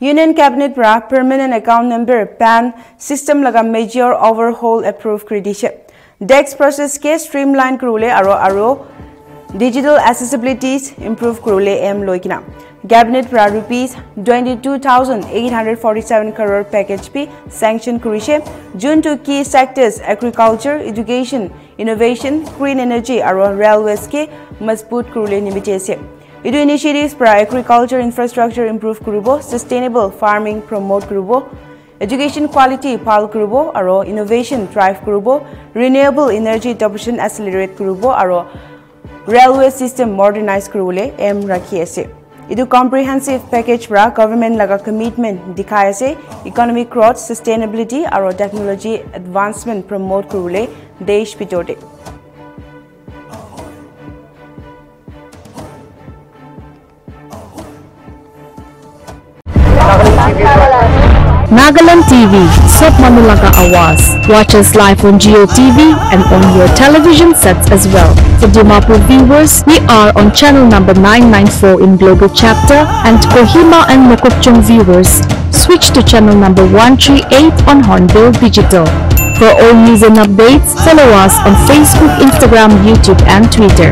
Union Cabinet para permanent account number PAN system laga major overhaul approved credit. DEX process ke streamline krule aro aro digital accessibilities improve krule M loikina. Cabinet para rupees 22,847 crore package p sanction kurise. June to key sectors agriculture, education, innovation, green energy aro railways ke masput krule nimitese. এইটো ইনিচিয়েটিভছ পৰা agriculture infrastructure improve কৰিব sustainable farming promote কৰিব education quality ভাল কৰিব আৰু innovation drive কৰিব renewable energy adoption accelerate কৰিব আৰু ৰেলৱে ছিষ্টেম মডাৰ্নাইজ কৰিবলৈ এম ৰাখি আছে এইটো কম্প্ৰিহেনচিভ পেকেজ পৰা গভৰ্ণমেণ্ট লগা কমিটমেণ্ট দেখাই আছে ইকনমিক গ্ৰথ ছাষ্টেইনেবিলিটি আৰু টেকনলজি এডভান্সমেণ্ট প্ৰমোট কৰিবলৈ দেশ ভিতৰতে Nagaland TV, Sopmanulaga Awas. Watch us live on Geo TV and on your television sets as well. For Dimapur viewers, we are on channel number 994 in Global Chapter and Kohima and Mokokchung viewers, switch to channel number 138 on Hornbill Digital. For all news and updates, follow us on Facebook, Instagram, YouTube and Twitter.